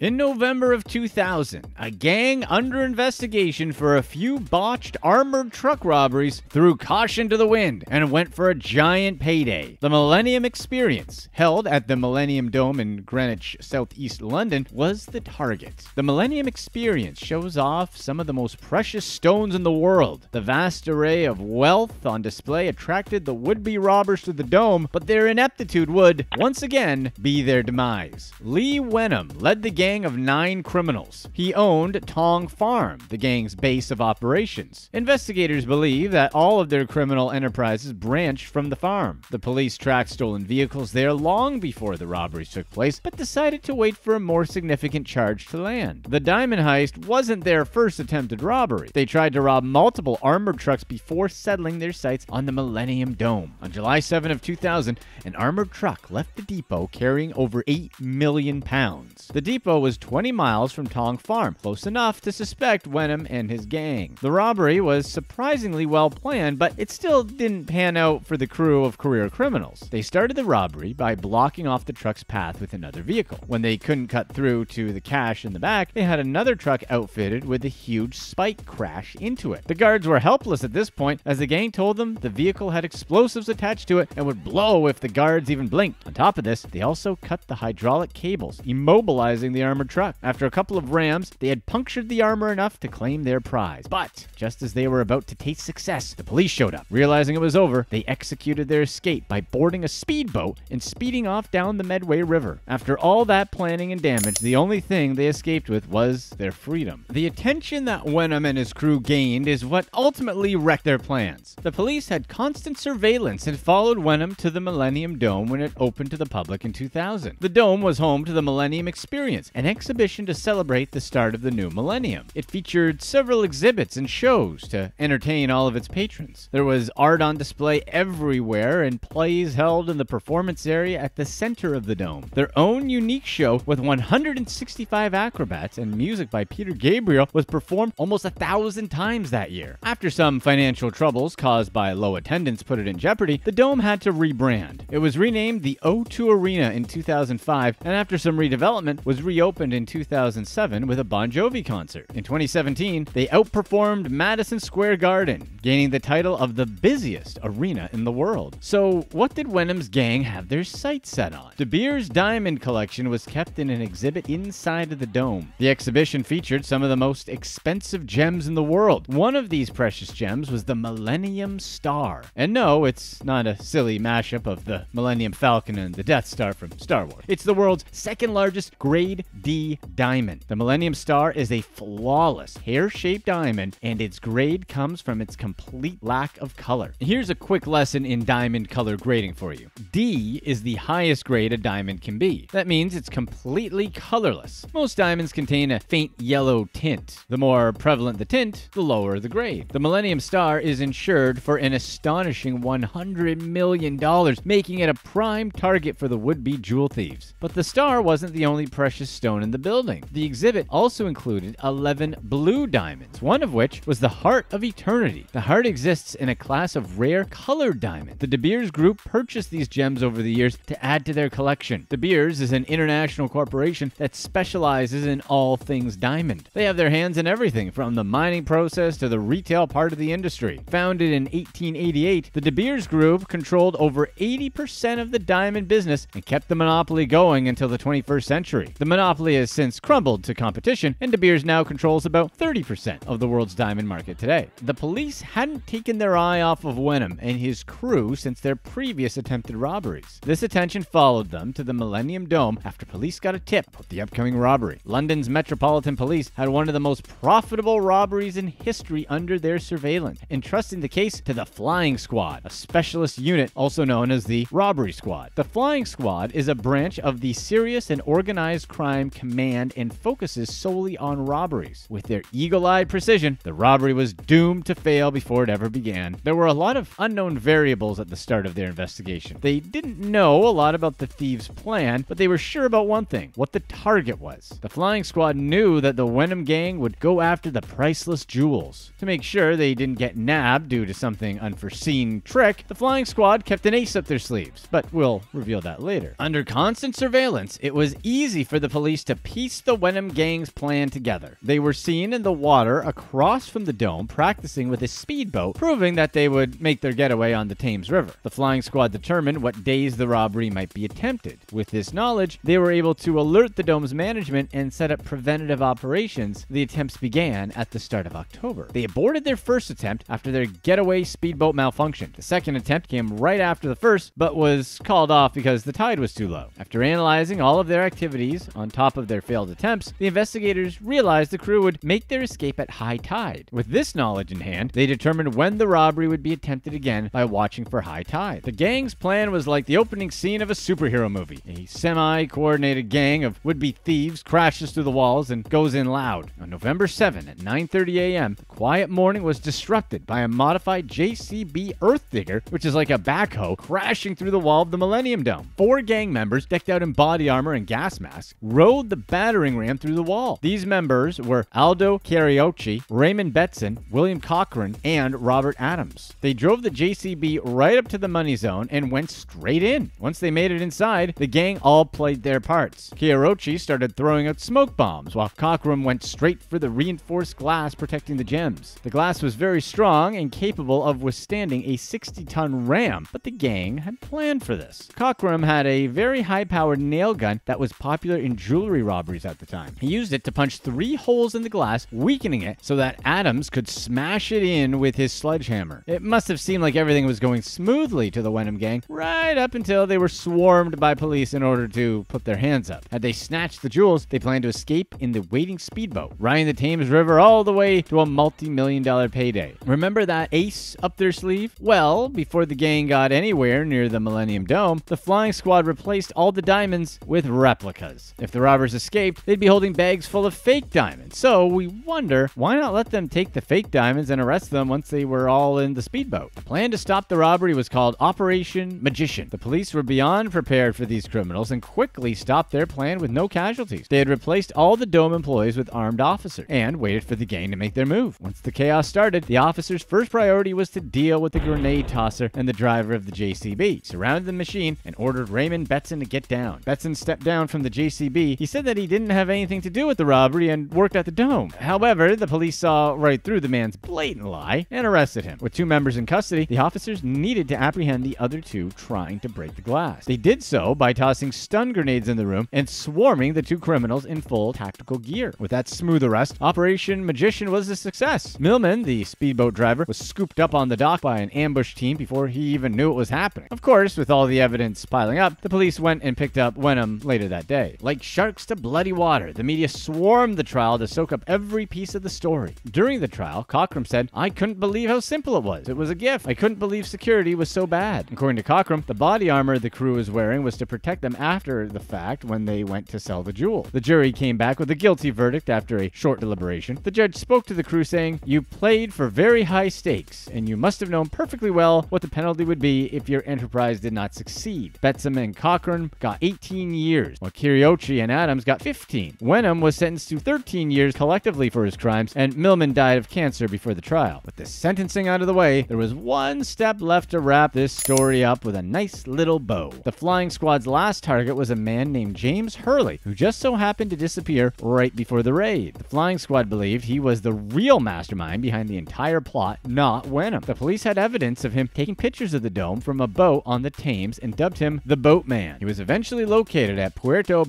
In November of 2000, a gang under investigation for a few botched armored truck robberies threw caution to the wind and went for a giant payday. The Millennium Experience, held at the Millennium Dome in Greenwich, southeast London, was the target. The Millennium Experience shows off some of the most precious stones in the world. The vast array of wealth on display attracted the would be robbers to the dome, but their ineptitude would, once again, be their demise. Lee Wenham led the gang of nine criminals. He owned Tong Farm, the gang's base of operations. Investigators believe that all of their criminal enterprises branched from the farm. The police tracked stolen vehicles there long before the robberies took place, but decided to wait for a more significant charge to land. The diamond heist wasn't their first attempted robbery. They tried to rob multiple armored trucks before settling their sights on the Millennium Dome. On July 7 of 2000, an armored truck left the depot carrying over 8 million pounds. The depot was 20 miles from Tong Farm, close enough to suspect Wenham and his gang. The robbery was surprisingly well planned, but it still didn't pan out for the crew of career criminals. They started the robbery by blocking off the truck's path with another vehicle. When they couldn't cut through to the cache in the back, they had another truck outfitted with a huge spike crash into it. The guards were helpless at this point, as the gang told them the vehicle had explosives attached to it and would blow if the guards even blinked. On top of this, they also cut the hydraulic cables, immobilizing the armored truck. After a couple of rams, they had punctured the armor enough to claim their prize. But just as they were about to taste success, the police showed up. Realizing it was over, they executed their escape by boarding a speedboat and speeding off down the Medway River. After all that planning and damage, the only thing they escaped with was their freedom. The attention that Wenham and his crew gained is what ultimately wrecked their plans. The police had constant surveillance and followed Wenham to the Millennium Dome when it opened to the public in 2000. The dome was home to the Millennium Experience, an exhibition to celebrate the start of the new millennium. It featured several exhibits and shows to entertain all of its patrons. There was art on display everywhere and plays held in the performance area at the center of the dome. Their own unique show with 165 acrobats and music by Peter Gabriel was performed almost a thousand times that year. After some financial troubles caused by low attendance put it in jeopardy, the dome had to rebrand. It was renamed the O2 Arena in 2005 and after some redevelopment was reopened in 2007 with a Bon Jovi concert. In 2017, they outperformed Madison Square Garden, gaining the title of the busiest arena in the world. So, what did Wenham's gang have their sights set on? De Beers Diamond Collection was kept in an exhibit inside of the dome. The exhibition featured some of the most expensive gems in the world. One of these precious gems was the Millennium Star. And no, it's not a silly mashup of the Millennium Falcon and the Death Star from Star Wars. It's the world's second largest grade D diamond. The Millennium Star is a flawless hair shaped diamond, and its grade comes from its complete lack of color. Here's a quick lesson in diamond color grading for you D is the highest grade a diamond can be. That means it's completely colorless. Most diamonds contain a faint yellow tint. The more prevalent the tint, the lower the grade. The Millennium Star is insured for an astonishing $100 million, making it a prime target for the would be jewel thieves. But the star wasn't the only precious stone in the building. The exhibit also included 11 blue diamonds, one of which was the Heart of Eternity. The heart exists in a class of rare colored diamond. The De Beers Group purchased these gems over the years to add to their collection. De Beers is an international corporation that specializes in all things diamond. They have their hands in everything from the mining process to the retail part of the industry. Founded in 1888, the De Beers Group controlled over 80% of the diamond business and kept the monopoly going until the 21st century. The monopoly has since crumbled to competition, and De Beers now controls about 30% of the world's diamond market today. The police hadn't taken their eye off of Wenham and his crew since their previous attempted robberies. This attention followed them to the Millennium Dome after police got a tip of the upcoming robbery. London's Metropolitan Police had one of the most profitable robberies in history under their surveillance, entrusting the case to the Flying Squad, a specialist unit also known as the Robbery Squad. The Flying Squad is a branch of the Serious and Organized Crime Command and focuses solely on robberies. With their eagle eyed precision, the robbery was doomed to fail before it ever began. There were a lot of unknown variables at the start of their investigation. They didn't know a lot about the thieves' plan, but they were sure about one thing what the target was. The Flying Squad knew that the Wenham gang would go after the priceless jewels. To make sure they didn't get nabbed due to something unforeseen trick, the Flying Squad kept an ace up their sleeves, but we'll reveal that later. Under constant surveillance, it was easy for the police to piece the Wenham gang's plan together. They were seen in the water across from the dome practicing with a speedboat, proving that they would make their getaway on the Thames River. The flying squad determined what days the robbery might be attempted. With this knowledge, they were able to alert the dome's management and set up preventative operations. The attempts began at the start of October. They aborted their first attempt after their getaway speedboat malfunctioned. The second attempt came right after the first, but was called off because the tide was too low. After analyzing all of their activities on top of their failed attempts, the investigators realized the crew would make their escape at high tide. With this knowledge in hand, they determined when the robbery would be attempted again by watching for high tide. The gang's plan was like the opening scene of a superhero movie. A semi-coordinated gang of would-be thieves crashes through the walls and goes in loud. On November 7 at 9:30 a.m., the quiet morning was disrupted by a modified JCB Earth Digger, which is like a backhoe, crashing through the wall of the Millennium Dome. Four gang members, decked out in body armor and gas masks, rode the battering ram through the wall. These members were Aldo Ciarrocchi, Raymond Betson, William Cockram, and Robert Adams. They drove the JCB right up to the money zone and went straight in. Once they made it inside, the gang all played their parts. Ciarrocchi started throwing out smoke bombs, while Cockram went straight for the reinforced glass protecting the gems. The glass was very strong and capable of withstanding a 60 ton ram, but the gang had planned for this. Cockram had a very high powered nail gun that was popular in jewelry robberies at the time. He used it to punch three holes in the glass, weakening it so that Adams could smash it in with his sledgehammer. It must have seemed like everything was going smoothly to the Wenham gang, right up until they were swarmed by police in order to put their hands up. Had they snatched the jewels, they planned to escape in the waiting speedboat, riding the Thames River all the way to a multi million dollar payday. Remember that ace up their sleeve? Well, before the gang got anywhere near the Millennium Dome, the flying squad replaced all the diamonds with replicas. If the robbers escaped, they'd be holding bags full of fake diamonds. So we wonder why not let them take the fake diamonds and arrest them once they were all in the speedboat? The plan to stop the robbery was called Operation Magician. The police were beyond prepared for these criminals and quickly stopped their plan with no casualties. They had replaced all the dome employees with armed officers and waited for the gang to make their move. Once the chaos started, the officers' first priority was to deal with the grenade tosser and the driver of the JCB, surrounded the machine, and ordered Raymond Betson to get down. Betson stepped down from the JCB. He said that he didn't have anything to do with the robbery and worked at the dome. However, the police saw right through the man's blatant lie and arrested him. With two members in custody, the officers needed to apprehend the other two trying to break the glass. They did so by tossing stun grenades in the room and swarming the two criminals in full tactical gear. With that smooth arrest, Operation Magician was a success. Millman, the speedboat driver, was scooped up on the dock by an ambush team before he even knew it was happening. Of course, with all the evidence piling up, the police went and picked up Wenham later that day. Like sharks to bloody water, the media swarmed the trial to soak up every piece of the story. During the trial, Cockram said, I couldn't believe how simple it was. It was a gift. I couldn't believe security was so bad. According to Cockram, the body armor the crew was wearing was to protect them after the fact when they went to sell the jewel. The jury came back with a guilty verdict after a short deliberation. The judge spoke to the crew saying, You played for very high stakes, and you must have known perfectly well what the penalty would be if your enterprise did not succeed. Betson and Cockram got 18 years, while Ciarrocchi and Adams got 15. Wenham was sentenced to 13 years collectively for his crimes, and Millman died of cancer before the trial. With the sentencing out of the way, there was one step left to wrap this story up with a nice little bow. The flying squad's last target was a man named James Hurley, who just so happened to disappear right before the raid. The flying squad believed he was the real mastermind behind the entire plot, not Wenham. The police had evidence of him taking pictures of the dome from a boat on the Thames and dubbed him the Boatman. He was eventually located at Puerto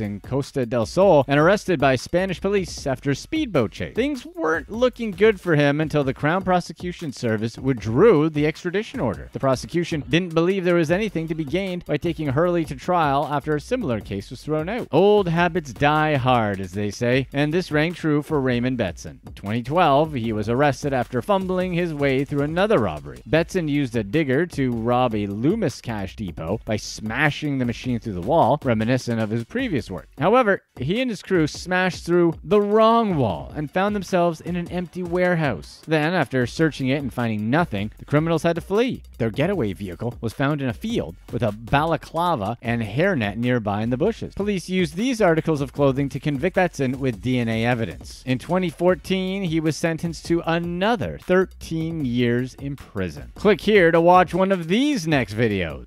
In Costa del Sol and arrested by Spanish police after a speedboat chase. Things weren't looking good for him until the Crown Prosecution Service withdrew the extradition order. The prosecution didn't believe there was anything to be gained by taking Hurley to trial after a similar case was thrown out. Old habits die hard, as they say, and this rang true for Raymond Betson. In 2012, he was arrested after fumbling his way through another robbery. Betson used a digger to rob a Loomis cash depot by smashing the machine through the wall, reminiscent of his previous work. However, he and his crew smashed through the wrong wall and found themselves in an empty warehouse. Then, after searching it and finding nothing, the criminals had to flee. Their getaway vehicle was found in a field with a balaclava and hairnet nearby in the bushes. Police used these articles of clothing to convict Betson with DNA evidence. In 2014, he was sentenced to another 13 years in prison. Click here to watch one of these next videos.